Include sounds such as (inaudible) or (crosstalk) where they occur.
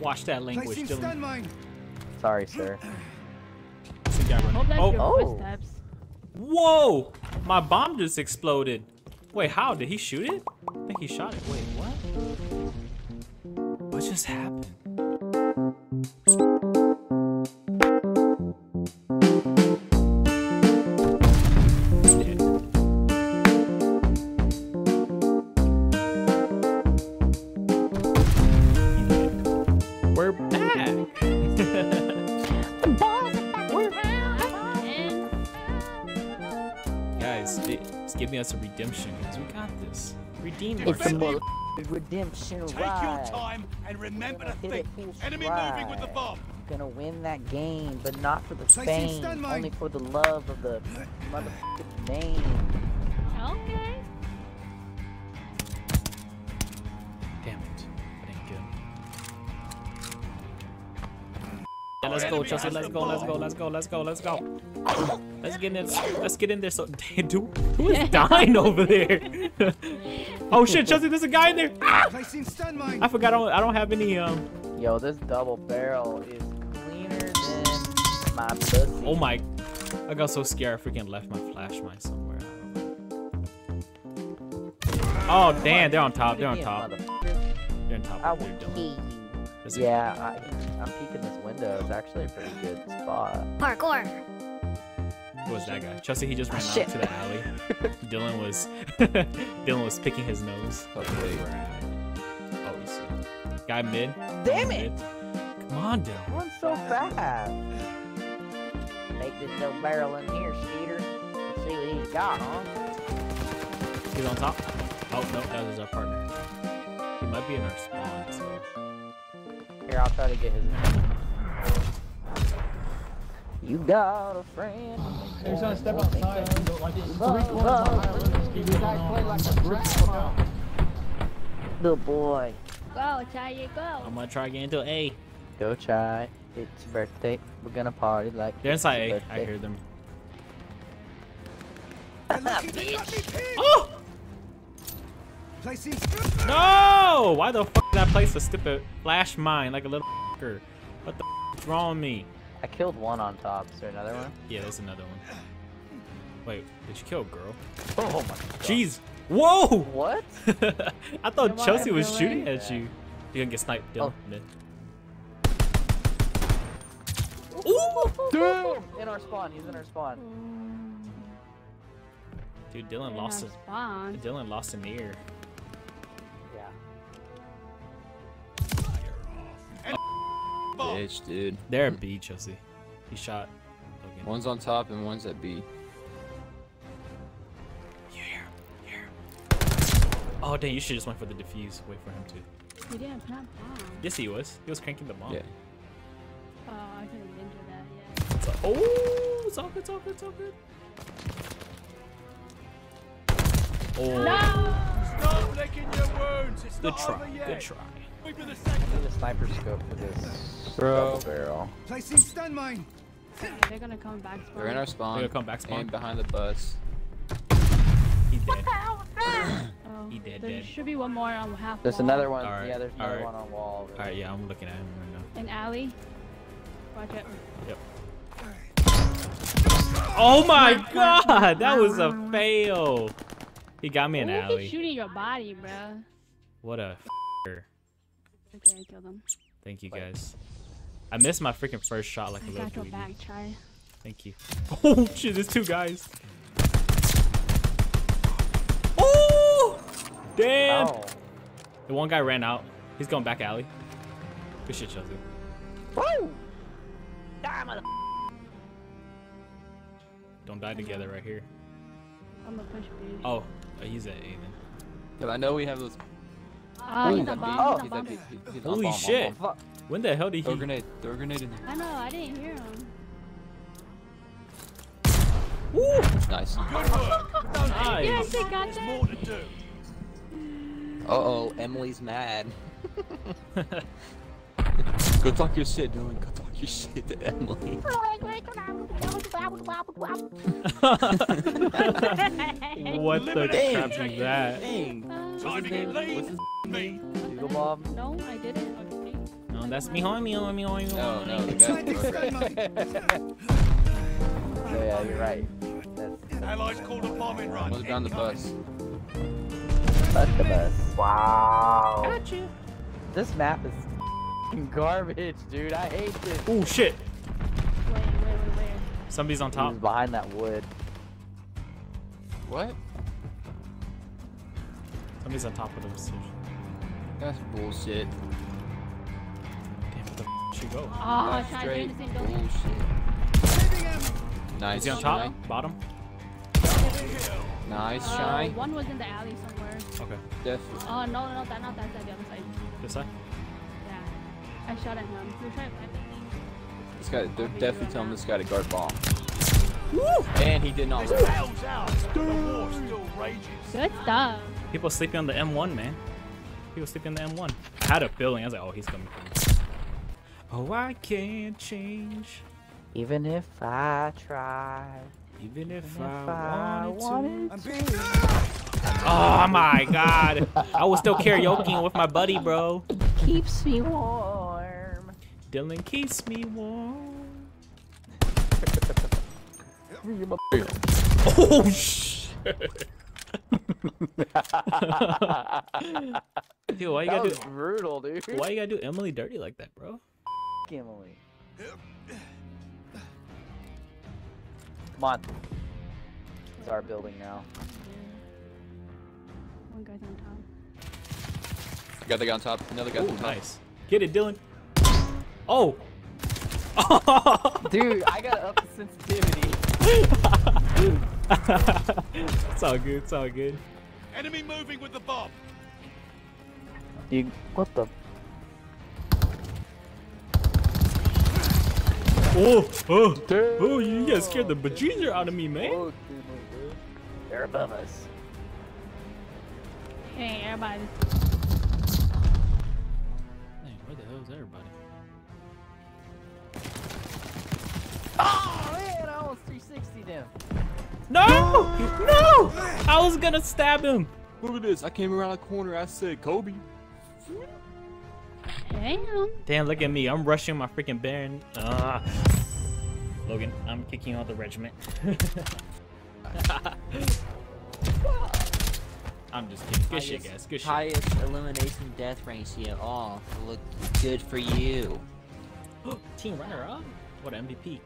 Watch that language, Placing Dylan. Sorry, sir. (clears throat) See the guy running. Hope that's Oh, your Oh. footsteps. whoa! My bomb just exploded. Wait, how? Did he shoot it? I think he shot it. Wait, what? What just happened? It- it's giving us a redemption because we got this. Redeem It's a ourselves. redemption Take your time and remember to think. Enemy stride. moving with the bomb. Gonna win that game, but not for the Placing fame, only for the love of the motherfucking name. Okay. Yeah, let's go, Chelsea. Let's go, let's go, let's go, let's go, let's go. Let's get in let's get in there. So (laughs) dude, who is (laughs) dying over there? (laughs) oh shit, Chelsea, there's a guy in there. Ah! Placing stun mine. I forgot I don't, I don't have any um Yo, this double barrel is cleaner than my pussy. oh my I got so scared I freaking left my flash mine somewhere. Oh damn, they're on top, they're on top. They're on top I of will there, kill Dylan. you. There's a- Yeah, I, I'm peeking this window. It's actually a pretty good spot. Parkour. What was that guy? Chelsea, he just ah, ran Shit. out to the alley. (laughs) Dylan was (laughs) Dylan was picking his nose. Okay. Where at? Oh, you see. Guy mid. Damn Mid. it! Come on, Dylan. Run so fast. Make this little barrel in here, Skeeter. Let's see what he's got, huh? He's on top. Oh no, that was our partner. He might be in our spawn. So. Here, I'll try to get his. You got a friend. He's gonna step outside. and go like three Love, quarters love. mile. Just keep it like a brick. Good boy. Go, Chai, go. I'm gonna try getting to A. Go try. It's your birthday. We're gonna party like They're inside A. I birthday. hear them. They're looking to cut me pin. Oh Placing no! Why the fuck did I place a stupid flash mine like a little fucker? What the fuck is wrong with me? I killed one on top. Is there another one? Yeah, there's another one. Wait, did you kill a girl? Oh my god. Jeez! Whoa! What? (laughs) I thought Come on, Chelsea was Dylan. shooting at you. You're gonna get sniped, Dylan. Oh. Mid. Dude! In our spawn. He's in our spawn. Dude, Dylan In lost our it. spawn. Dylan lost an ear. Bitch, dude. They're at B, Chelsea. He shot. Logan. One's on top and one's at B. You hear him? You hear him? Oh, dang, you should just went for the defuse. Wait for him to. We didn't plant bomb. Yes, he was. He was cranking the bomb. Yeah. Oh, I couldn't get into that yet. It's like, oh, it's all good, it's all good, it's all good. Oh, Stop licking your wounds. It's good not try, over yet. good try. Wait for the I second. need a sniper scope for this Bro. double barrel. Placing stun mine. They're gonna come back. spawn. They're in our spawn. They're gonna come back spawn. And behind the bus. He dead. (clears throat) Oh, He dead, there dead. should be one more on half. There's wall. another one. Alright, Yeah, there's another alright. one on wall. All right, yeah, I'm looking at him right now. An alley. Watch it. Yep. Oh my god, that was a fail. He got me an Who keeps alley. shooting your body, bro? What a f***er. Okay, I killed him. Thank you guys. I missed my freaking first shot like a I little got your baby. back, Chai. Thank you. (laughs) Oh shit, there's two guys. Oh! Damn! The one guy ran out. He's going back alley. Good shit, Chelsea. Woo! Die, mother. Don't die together right here. I'm gonna push B. Oh, he's at A then. Cause I know we have those. Oh, he's he's a bomb. He's He's a at B. bomb. He- he's Holy bomb, shit. bomb. When the hell did Throw a he? grenade. Throw a grenade in there. I know, I didn't hear him. Woo! Nice. Uh Good work. (laughs) Nice. Yes, I got that. more to do. oh, Emily's mad. (laughs) Go talk your shit, Dylan. Go talk your shit to (laughs) Emily. what the Damn. crap is that? Dang. Uh, Trying to get lead. What's his Me. Eagle Bob. no, I didn't. No, on. That's me on me on me on me No, no, the guy. (laughs) stun yeah, you're right. That's, Allies called a bombing run. Was down the bus. that's the best. Wow. Got you. This map is garbage, dude. I hate this. Oh shit. Wait, wait, wait, wait. Somebody's on top. He's behind that wood. What? Somebody's on top of the stairs. That's bullshit. Damn, where the f she go? Oh, That's try straight doing the bullshit. Nice. Is he on Chai. top? Bottom? Nice, Uh, Chai. one was in the alley somewhere. Okay. Definitely. Oh, no, no, that, not that side, the other side. This side? Yeah. I shot at him. He was trying to find me. This guy, they're definitely telling this guy to guard bomb. And he did not. This out. The war still rages. Good stuff. People sleeping on the M1, man. People sleeping on the M1. I had a feeling. I was like, oh, he's coming for me. Oh, I can't change. Even if I try. Even if, If I, I wanted, wanted I'm to. Oh my god. I was still karaokeing with my buddy, bro. Keeps me warm. Dylan keeps me warm. (laughs) Oh, shit. Dude, why you that gotta do? brutal, dude. Why you gotta do Emily dirty like that, bro? Emily. Come on. It's our building now. One guy's on top. Got the guy on top. Another guy Ooh, on top. nice. Get it, Dylan. Oh. Dude, I got to up the sensitivity. (laughs) (laughs) it's all good. It's all good. Enemy moving with the bomb. You, what the? Oh, oh, oh! You guys scared the bejesus out of me, man. Oh, They're above us. Hey, everybody. Hey, where the hell is everybody? Oh man, I almost 360 them. No! No! I was gonna stab him. Look at this. I came around the corner. I said, Kobe. Damn. Damn, look at me. I'm rushing my freaking Baron. Ah. Logan, I'm kicking out the regiment. (laughs) I'm just kidding. Good shit, guys. Good shit. Highest elimination death ratio All Look good for you. (gasps) Team runner up? What MVP?